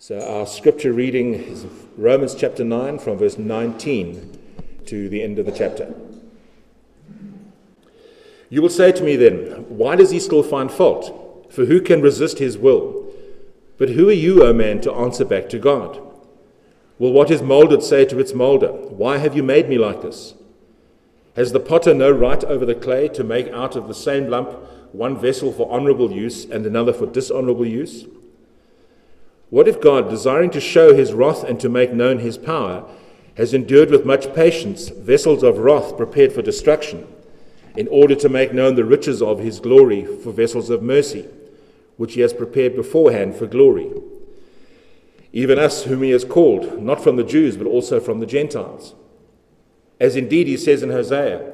So our scripture reading is Romans chapter 9 from verse 19 to the end of the chapter. You will say to me then, Why does he still find fault? For who can resist his will? But who are you, O man, to answer back to God? Will what is molded say to its molder, Why have you made me like this? Has the potter no right over the clay to make out of the same lump one vessel for honorable use and another for dishonorable use? What if God, desiring to show his wrath and to make known his power, has endured with much patience vessels of wrath prepared for destruction, in order to make known the riches of his glory for vessels of mercy, which he has prepared beforehand for glory? Even us, whom he has called, not from the Jews, but also from the Gentiles. As indeed he says in Hosea,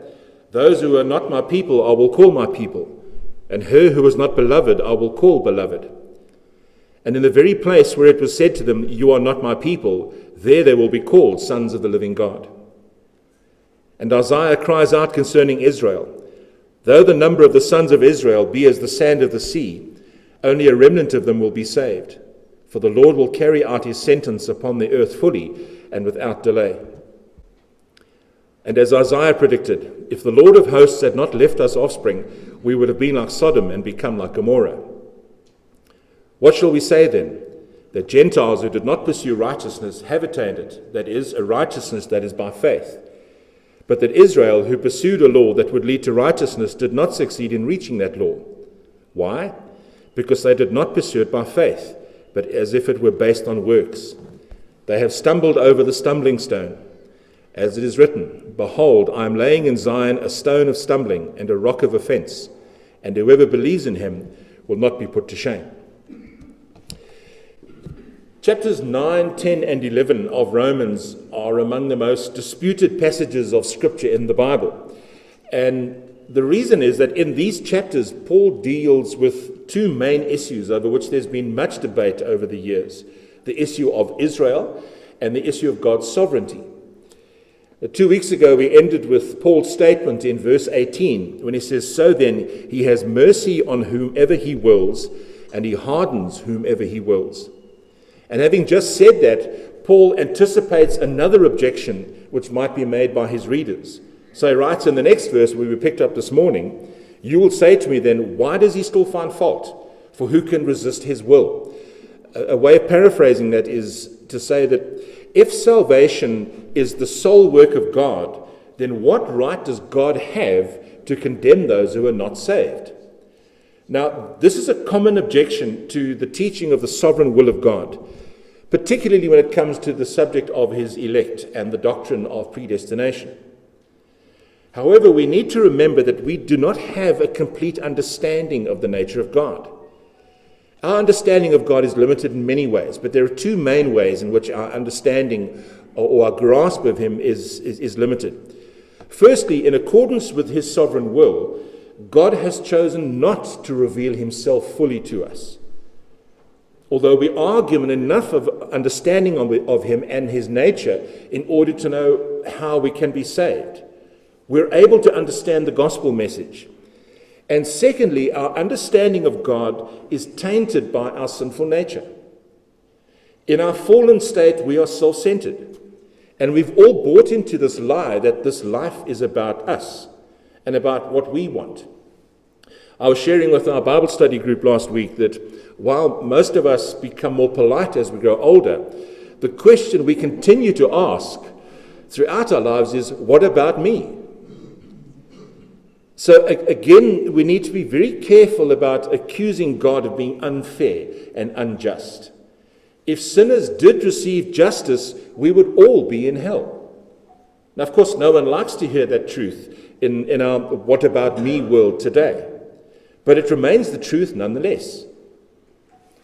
Those who are not my people I will call my people, and her who was not beloved I will call beloved. And in the very place where it was said to them, You are not my people, there they will be called sons of the living God. And Isaiah cries out concerning Israel Though the number of the sons of Israel be as the sand of the sea, only a remnant of them will be saved. For the Lord will carry out his sentence upon the earth fully and without delay. And as Isaiah predicted, if the Lord of hosts had not left us offspring, we would have been like Sodom and become like Gomorrah. What shall we say then? That Gentiles who did not pursue righteousness have attained it, that is, a righteousness that is by faith. But that Israel, who pursued a law that would lead to righteousness, did not succeed in reaching that law. Why? Because they did not pursue it by faith, but as if it were based on works. They have stumbled over the stumbling stone. As it is written, Behold, I am laying in Zion a stone of stumbling and a rock of offense, and whoever believes in him will not be put to shame. Chapters 9, 10, and 11 of Romans are among the most disputed passages of Scripture in the Bible. And the reason is that in these chapters, Paul deals with two main issues over which there's been much debate over the years the issue of Israel and the issue of God's sovereignty. Uh, two weeks ago, we ended with Paul's statement in verse 18 when he says, So then, he has mercy on whomever he wills, and he hardens whomever he wills. And having just said that, Paul anticipates another objection which might be made by his readers. So he writes in the next verse, we picked up this morning, You will say to me then, Why does he still find fault? For who can resist his will? A way of paraphrasing that is to say that if salvation is the sole work of God, then what right does God have to condemn those who are not saved? Now, this is a common objection to the teaching of the sovereign will of God, particularly when it comes to the subject of his elect and the doctrine of predestination. However, we need to remember that we do not have a complete understanding of the nature of God. Our understanding of God is limited in many ways, but there are two main ways in which our understanding or, our grasp of Him is, is, is limited. Firstly, in accordance with His sovereign will, God has chosen not to reveal himself fully to us. Although we are given enough of understanding of him and his nature in order to know how we can be saved, we're able to understand the gospel message. And secondly, our understanding of God is tainted by our sinful nature. In our fallen state, we are self centered. And we've all bought into this lie that this life is about us and about what we want. I was sharing with our Bible study group last week that while most of us become more polite as we grow older, the question we continue to ask throughout our lives is, What about me? So, again, we need to be very careful about accusing God of being unfair and unjust. If sinners did receive justice, we would all be in hell. Now, of course, no one likes to hear that truth in, in our what about me world today. But it remains the truth nonetheless.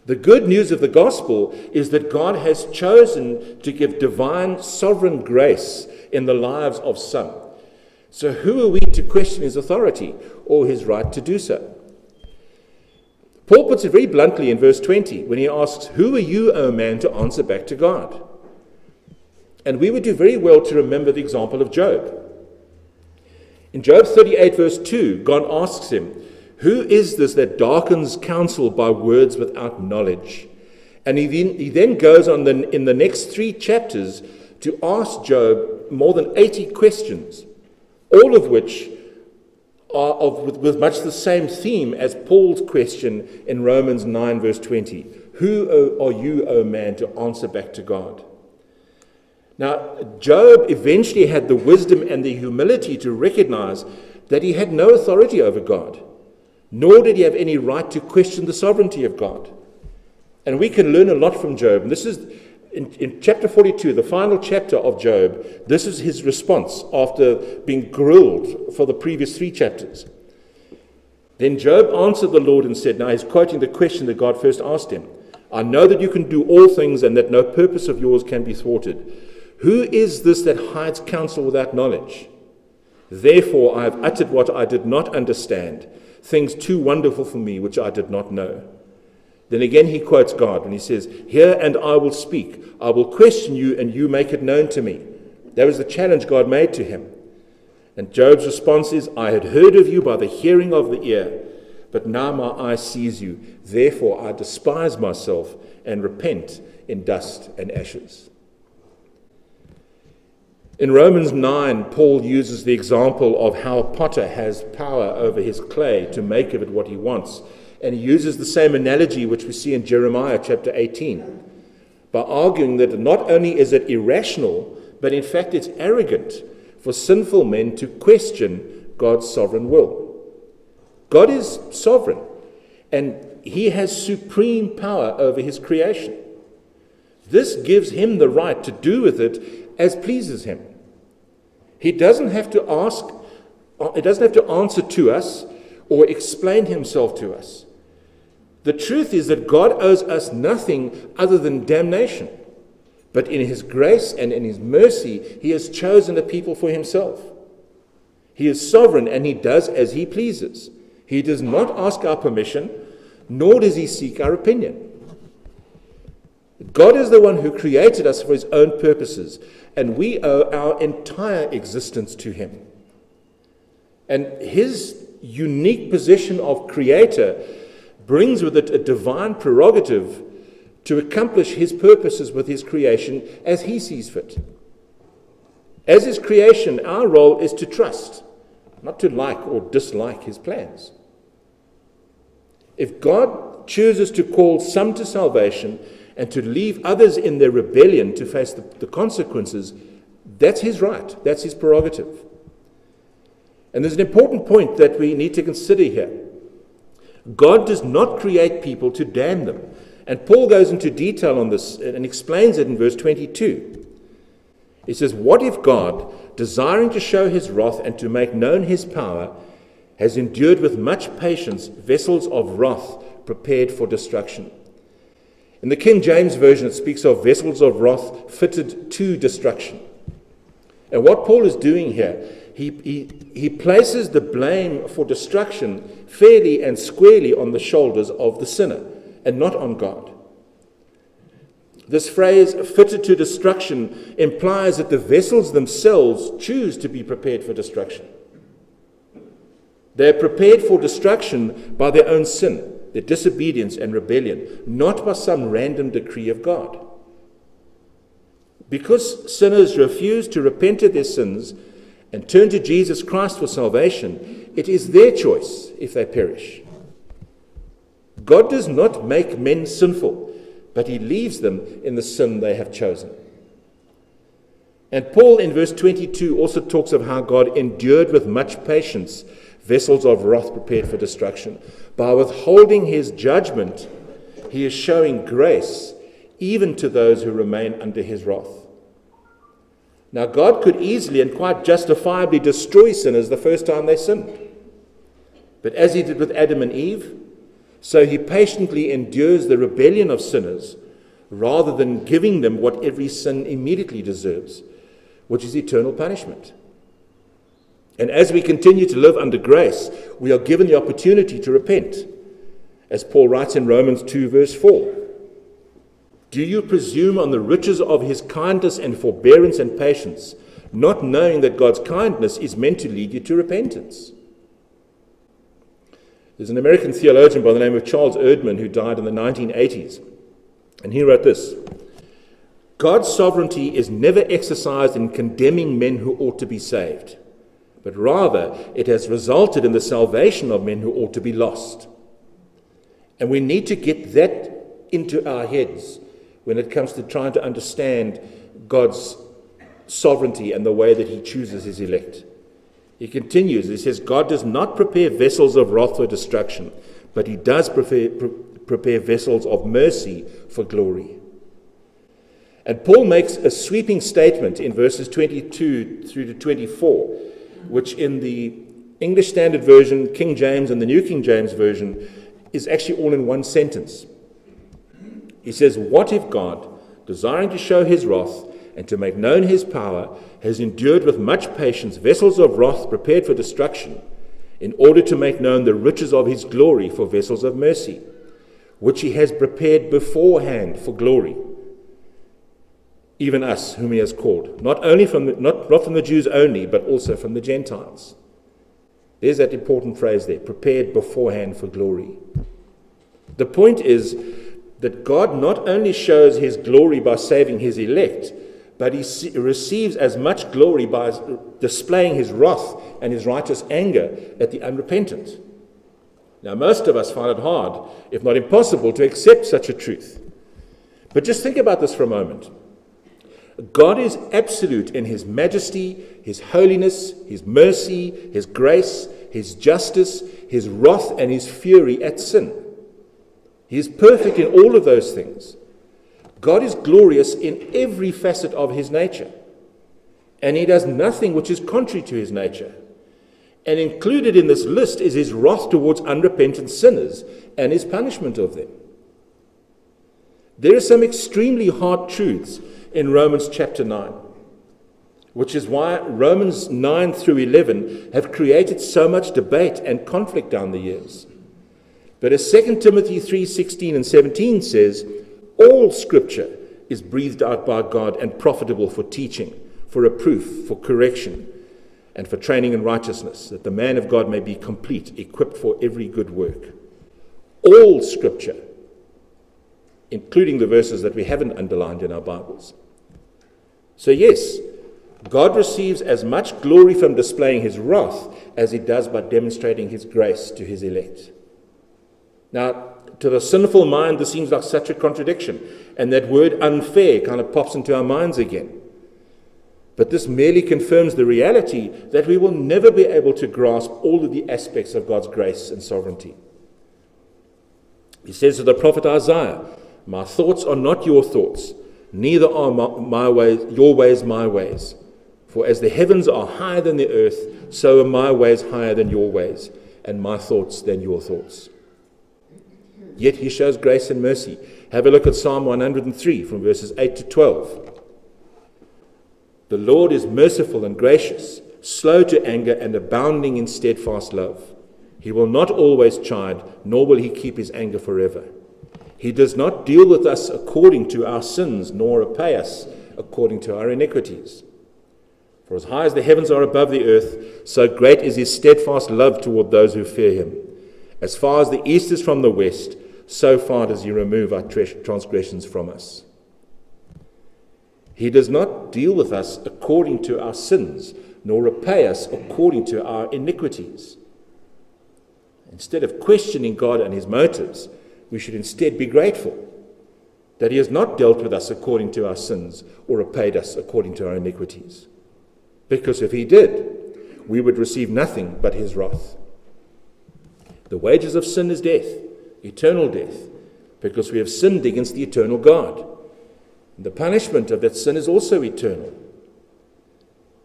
The good news of the gospel is that God has chosen to give divine sovereign grace in the lives of some. So, who are we to question his authority or his right to do so? Paul puts it very bluntly in verse 20 when he asks, Who are you, O man, to answer back to God? And we would do very well to remember the example of Job. In Job 38, verse 2, God asks him, Who is this that darkens counsel by words without knowledge? And he then, he then goes on the, in the next three chapters to ask Job more than 80 questions, all of which are of, with, with much the same theme as Paul's question in Romans 9, verse 20 Who are you, O man, to answer back to God? Now, Job eventually had the wisdom and the humility to recognize that he had no authority over God, nor did he have any right to question the sovereignty of God. And we can learn a lot from Job. And this is in, in, chapter 42, the final chapter of Job, this is his response after being grilled for the previous three chapters. Then Job answered the Lord and said, Now he's quoting the question that God first asked him I know that you can do all things and that no purpose of yours can be thwarted. Who is this that hides counsel without knowledge? Therefore, I have uttered what I did not understand, things too wonderful for me which I did not know. Then again, he quotes God when he says, Hear and I will speak. I will question you and you make it known to me. That was the challenge God made to him. And Job's response is, I had heard of you by the hearing of the ear, but now my eye sees you. Therefore, I despise myself and repent in dust and ashes. In Romans 9, Paul uses the example of how a potter has power over his clay to make of it what he wants. And he uses the same analogy which we see in Jeremiah chapter 18 by arguing that not only is it irrational, but in fact it's arrogant for sinful men to question God's sovereign will. God is sovereign, and he has supreme power over his creation. This gives him the right to do with it as pleases him. He doesn't have to ask, uh, he doesn't have to answer to us or explain himself to us. The truth is that God owes us nothing other than damnation. But in His grace and in His mercy, He has chosen a people for Himself. He is sovereign and He does as He pleases. He does not ask our permission, nor does He seek our opinion. God is the one who created us for His own purposes, and we owe our entire existence to Him. And His unique position of Creator brings with it a divine prerogative to accomplish his purposes with his creation as he sees fit. As his creation, our role is to trust, not to like or dislike his plans. If God chooses to call some to salvation and to leave others in their rebellion to face the, the consequences, that's his right, that's his prerogative. And there's an important point that we need to consider here. God does not create people to damn them. And Paul goes into detail on this and explains it in verse 22. He says, What if God, desiring to show his wrath and to make known his power, has endured with much patience vessels of wrath prepared for destruction? In the King James Version, it speaks of vessels of wrath fitted to destruction. And what Paul is doing here he, he, he places the blame for destruction fairly and squarely on the shoulders of the sinner and not on God. This phrase, fitted to destruction, implies that the vessels themselves choose to be prepared for destruction. They're prepared for destruction by their own sin, their disobedience and rebellion, not by some random decree of God. Because sinners refuse to repent of their sins and turn to Jesus Christ for salvation, it is their choice if they perish. God does not make men sinful, but he leaves them in the sin they have chosen. And Paul in verse 22 also talks of how God endured with much patience vessels of wrath prepared for destruction. By withholding his judgment, he is showing grace even to those who remain under his wrath. Now, God could easily and quite justifiably destroy sinners the first time they sinned. But as he did with Adam and Eve, so he patiently endures the rebellion of sinners rather than giving them what every sin immediately deserves, which is eternal punishment. And as we continue to live under grace, we are given the opportunity to repent, as Paul writes in Romans 2, verse 4. Do you presume on the riches of his kindness and forbearance and patience, not knowing that God's kindness is meant to lead you to repentance? There's an American theologian by the name of Charles Erdman who died in the 1980s. And he wrote this God's sovereignty is never exercised in condemning men who ought to be saved, but rather it has resulted in the salvation of men who ought to be lost. And we need to get that into our heads when it comes to trying to understand God's sovereignty and the way that He chooses His elect. He continues, He says, God does not prepare vessels of wrath for destruction, but He does prepare, prepare vessels of mercy for glory. And Paul makes a sweeping statement in verses 22 through to 24, which in the English Standard Version, King James, and the New King James Version is actually all in one sentence. He says, What if God, desiring to show his wrath and to make known his power, has endured with much patience vessels of wrath prepared for destruction, in order to make known the riches of his glory for vessels of mercy, which he has prepared beforehand for glory? Even us whom he has called, not only from the, not, not from the Jews only, but also from the Gentiles. There's that important phrase there prepared beforehand for glory. The point is that God not only shows his glory by saving his elect, but he receives as much glory by displaying his wrath and his righteous anger at the unrepentant. Now, most of us find it hard, if not impossible, to accept such a truth. But just think about this for a moment. God is absolute in his majesty, his holiness, his mercy, his grace, his justice, his wrath, and his fury at sin. He is perfect in all of those things. God is glorious in every facet of his nature. And he does nothing which is contrary to his nature. And included in this list is his wrath towards unrepentant sinners and his punishment of them. There are some extremely hard truths in Romans chapter 9, which is why Romans 9 through 11 have created so much debate and conflict down the years. But as 2 Timothy 3:16 and 17 says, all scripture is breathed out by God and profitable for teaching, for reproof, for correction, and for training in righteousness, that the man of God may be complete, equipped for every good work. All scripture, including the verses that we haven't underlined in our Bibles, so, yes, God receives as much glory from displaying his wrath as he does by demonstrating his grace to his elect. Now, to the sinful mind, this seems like such a contradiction, and that word unfair kind of pops into our minds again. But this merely confirms the reality that we will never be able to grasp all of the aspects of God's grace and sovereignty. He says to the prophet Isaiah, My thoughts are not your thoughts, Neither are my, my ways, your ways my ways. For as the heavens are higher than the earth, so are my ways higher than your ways, and my thoughts than your thoughts. Yet he shows grace and mercy. Have a look at Psalm 103 from verses 8 to 12. The Lord is merciful and gracious, slow to anger, and abounding in steadfast love. He will not always chide, nor will he keep his anger forever. He does not deal with us according to our sins, nor repay us according to our iniquities. For as high as the heavens are above the earth, so great is his steadfast love toward those who fear him. As far as the east is from the west, so far does he remove our transgressions from us. He does not deal with us according to our sins, nor repay us according to our iniquities. Instead of questioning God and his motives, we should instead be grateful that He has not dealt with us according to our sins or repaid us according to our iniquities. Because if He did, we would receive nothing but His wrath. The wages of sin is death, eternal death, because we have sinned against the eternal God. The punishment of that sin is also eternal.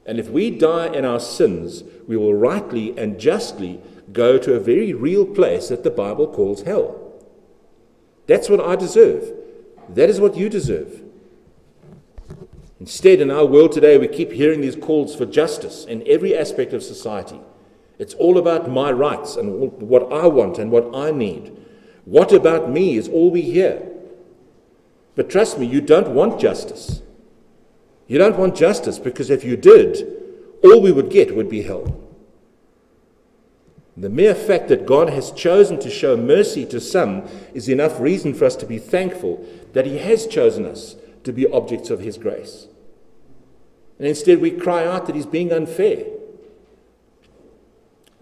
And if we die in our sins, we will rightly and justly go to a very real place that the Bible calls hell. That's what I deserve. That is what you deserve. Instead, in our world today, we keep hearing these calls for justice in every aspect of society. It's all about my rights and what I want and what I need. What about me is all we hear. But trust me, you don't want justice. You don't want justice because if you did, all we would get would be hell. The mere fact that God has chosen to show mercy to some is enough reason for us to be thankful that He has chosen us to be objects of His grace. And instead, we cry out that He's being unfair.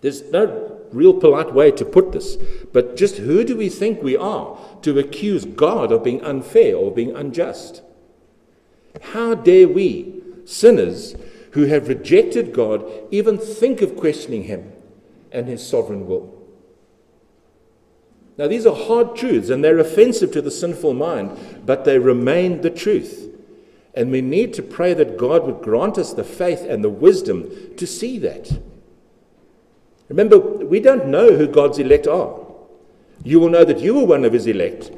There's no real polite way to put this, but just who do we think we are to accuse God of being unfair or being unjust? How dare we, sinners who have rejected God, even think of questioning Him and His sovereign will? Now, these are hard truths and they're offensive to the sinful mind, but they remain the truth. And we need to pray that God would grant us the faith and the wisdom to see that. Remember, we don't know who God's elect are. You will know that you are one of his elect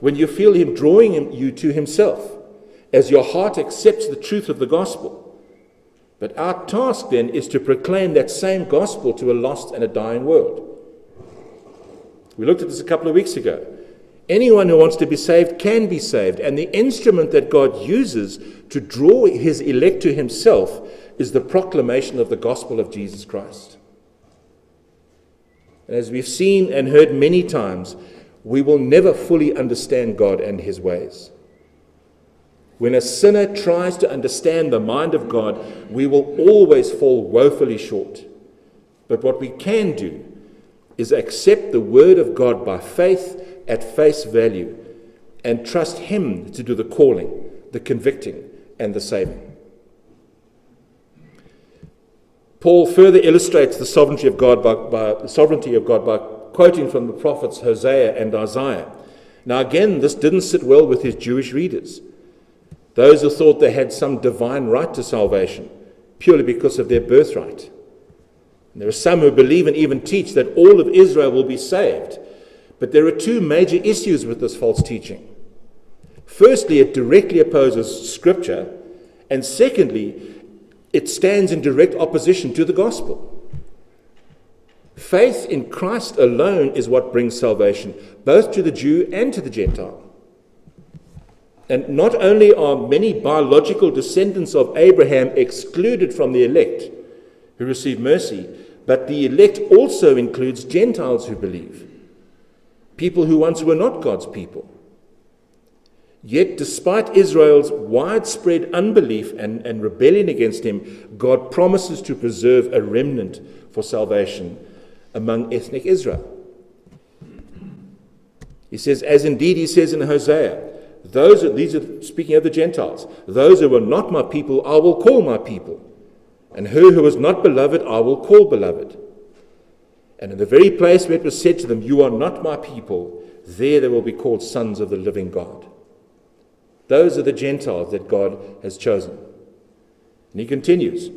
when you feel him drawing you to himself as your heart accepts the truth of the gospel. But our task then is to proclaim that same gospel to a lost and a dying world. We looked at this a couple of weeks ago. Anyone who wants to be saved can be saved, and the instrument that God uses to draw his elect to himself is the proclamation of the gospel of Jesus Christ. And as we've seen and heard many times, we will never fully understand God and his ways. When a sinner tries to understand the mind of God, we will always fall woefully short. But what we can do is accept the word of God by faith at face value and trust Him to do the calling, the convicting, and the saving. Paul further illustrates the sovereignty of God by, by, sovereignty of God by quoting from the prophets Hosea and Isaiah. Now, again, this didn't sit well with his Jewish readers, those who thought they had some divine right to salvation purely because of their birthright. And there are some who believe and even teach that all of Israel will be saved. But there are two major issues with this false teaching. Firstly, it directly opposes Scripture, and secondly, it stands in direct opposition to the gospel. Faith in Christ alone is what brings salvation, both to the Jew and to the Gentile. And not only are many biological descendants of Abraham excluded from the elect who receive mercy, but the elect also includes Gentiles who believe, people who once were not God's people. Yet, despite Israel's widespread unbelief and, and rebellion against him, God promises to preserve a remnant for salvation among ethnic Israel. He says, as indeed he says in Hosea, those are, these are speaking of the Gentiles, those who were not my people, I will call my people, and her who was not beloved, I will call beloved. And in the very place where it was said to them, You are not my people, there they will be called sons of the living God. Those are the Gentiles that God has chosen. And he continues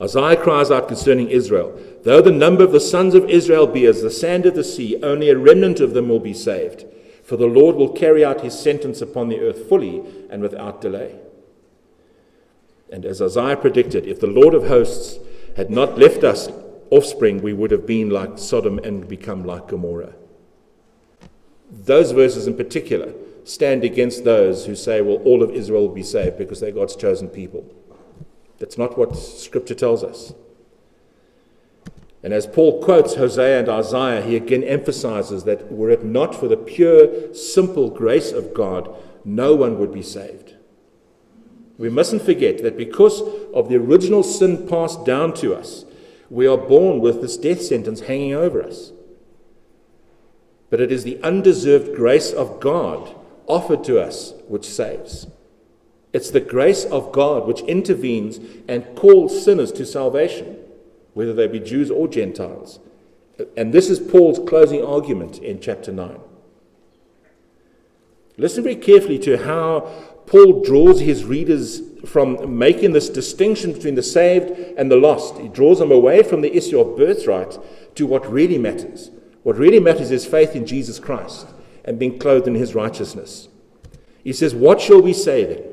Isaiah cries out concerning Israel Though the number of the sons of Israel be as the sand of the sea, only a remnant of them will be saved. For the Lord will carry out his sentence upon the earth fully and without delay. And as Isaiah predicted, if the Lord of hosts had not left us offspring, we would have been like Sodom and become like Gomorrah. Those verses in particular stand against those who say, well, all of Israel will be saved because they're God's chosen people. That's not what Scripture tells us. And as Paul quotes Hosea and Isaiah, he again emphasizes that were it not for the pure, simple grace of God, no one would be saved. We mustn't forget that because of the original sin passed down to us, we are born with this death sentence hanging over us. But it is the undeserved grace of God offered to us which saves. It's the grace of God which intervenes and calls sinners to salvation, whether they be Jews or Gentiles. And this is Paul's closing argument in chapter 9. Listen very carefully to how Paul draws his readers from making this distinction between the saved and the lost. He draws them away from the issue of birthright to what really matters. What really matters is faith in Jesus Christ and being clothed in his righteousness. He says, What shall we say then?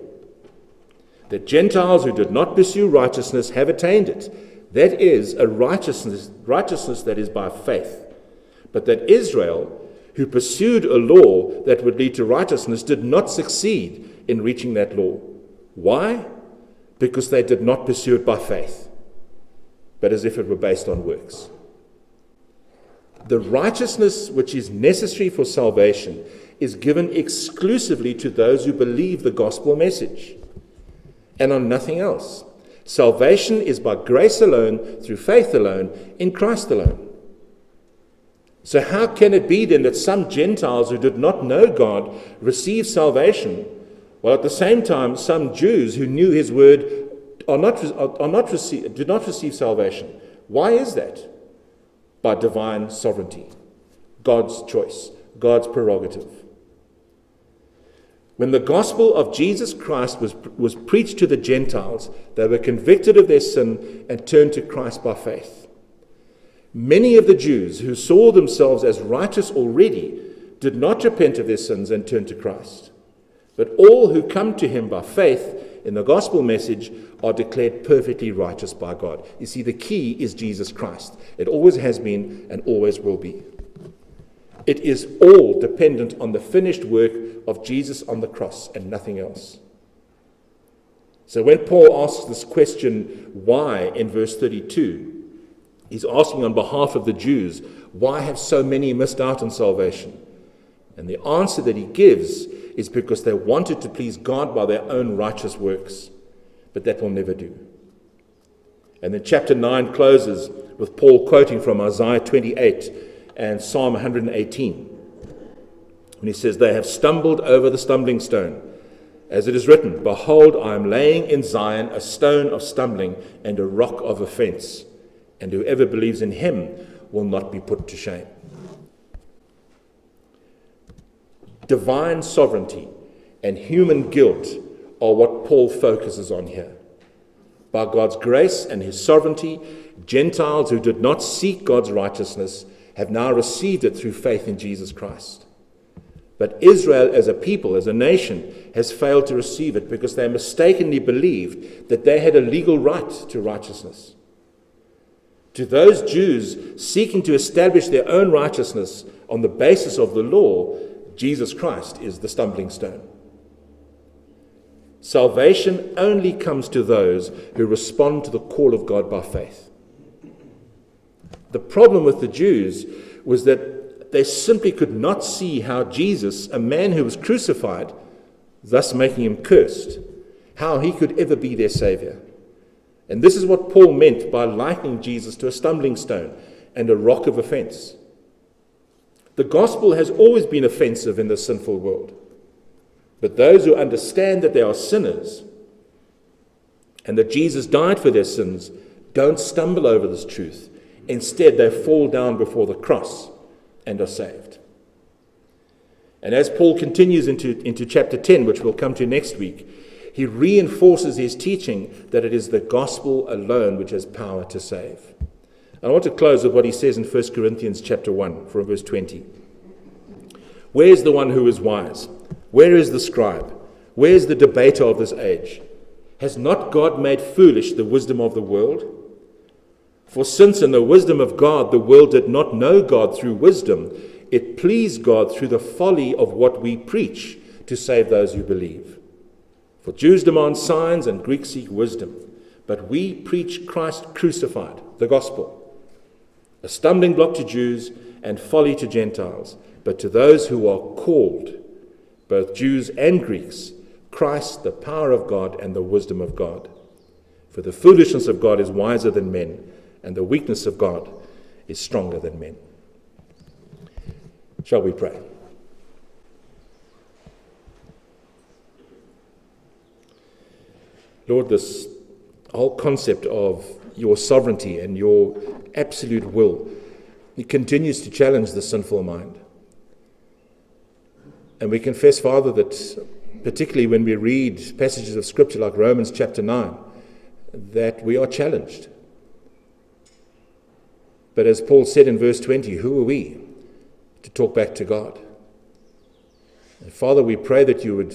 That Gentiles who did not pursue righteousness have attained it. That is a righteousness, righteousness that is by faith. But that Israel, who pursued a law that would lead to righteousness, did not succeed in reaching that law. Why? Because they did not pursue it by faith, but as if it were based on works. The righteousness which is necessary for salvation is given exclusively to those who believe the gospel message and on nothing else. Salvation is by grace alone, through faith alone, in Christ alone. So, how can it be then that some Gentiles who did not know God receive salvation, while at the same time some Jews who knew His word are not, are not receive, do not receive salvation? Why is that? By divine sovereignty, God's choice, God's prerogative. When the gospel of Jesus Christ was, was preached to the Gentiles, they were convicted of their sin and turned to Christ by faith. Many of the Jews who saw themselves as righteous already did not repent of their sins and turn to Christ. But all who come to him by faith in the gospel message are declared perfectly righteous by God. You see, the key is Jesus Christ. It always has been and always will be. It is all dependent on the finished work of Jesus on the cross and nothing else. So when Paul asks this question, why, in verse 32, he's asking on behalf of the Jews, why have so many missed out on salvation? And the answer that he gives is because they wanted to please God by their own righteous works. But that will never do. And then chapter 9 closes with Paul quoting from Isaiah 28 and Psalm 118. And he says, They have stumbled over the stumbling stone. As it is written, Behold, I am laying in Zion a stone of stumbling and a rock of offense, and whoever believes in him will not be put to shame. Divine sovereignty and human guilt are what Paul focuses on here. By God's grace and his sovereignty, Gentiles who did not seek God's righteousness have now received it through faith in Jesus Christ. But Israel, as a people, as a nation, has failed to receive it because they mistakenly believed that they had a legal right to righteousness. To those Jews seeking to establish their own righteousness on the basis of the law, Jesus Christ is the stumbling stone. Salvation only comes to those who respond to the call of God by faith. The problem with the Jews was that they simply could not see how Jesus, a man who was crucified, thus making him cursed, how he could ever be their Savior. And this is what Paul meant by likening Jesus to a stumbling stone and a rock of offense. The gospel has always been offensive in the sinful world. But those who understand that they are sinners and that Jesus died for their sins don't stumble over this truth Instead, they fall down before the cross and are saved. And as Paul continues into, into chapter 10, which we'll come to next week, he reinforces his teaching that it is the gospel alone which has power to save. I want to close with what he says in 1 Corinthians chapter 1, from verse 20. Where is the one who is wise? Where is the scribe? Where is the debater of this age? Has not God made foolish the wisdom of the world? For since in the wisdom of God the world did not know God through wisdom, it pleased God through the folly of what we preach to save those who believe. For Jews demand signs and Greeks seek wisdom, but we preach Christ crucified, the gospel, a stumbling block to Jews and folly to Gentiles, but to those who are called, both Jews and Greeks, Christ, the power of God and the wisdom of God. For the foolishness of God is wiser than men and the weakness of God is stronger than men. Shall we pray? Lord, this whole concept of your sovereignty and your absolute will it continues to challenge the sinful mind. And we confess, Father, that particularly when we read passages of Scripture like Romans chapter 9, that we are challenged. But as Paul said in verse 20, who are we to talk back to God? And Father, we pray that you would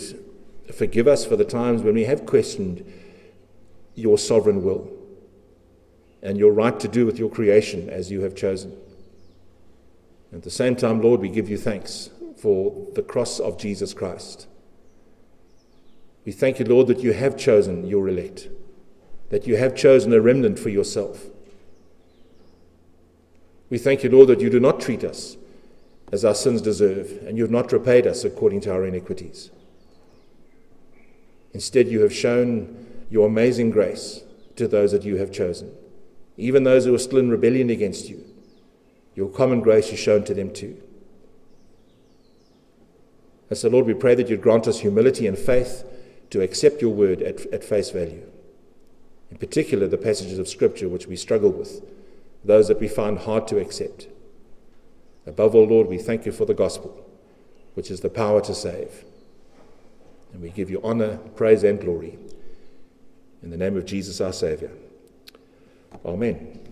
forgive us for the times when we have questioned your sovereign will and your right to do with your creation as you have chosen. At the same time, Lord, we give you thanks for the cross of Jesus Christ. We thank you, Lord, that you have chosen your elect, that you have chosen a remnant for yourself. We thank you, Lord, that you do not treat us as our sins deserve, and you have not repaid us according to our iniquities. Instead, you have shown your amazing grace to those that you have chosen, even those who are still in rebellion against you. Your common grace is shown to them too. And so, Lord, we pray that you'd grant us humility and faith to accept your word at, at face value. In particular, the passages of Scripture which we struggle with, those that we find hard to accept. Above all, Lord, we thank you for the gospel, which is the power to save. And we give you honor, praise, and glory. In the name of Jesus, our Savior. Amen.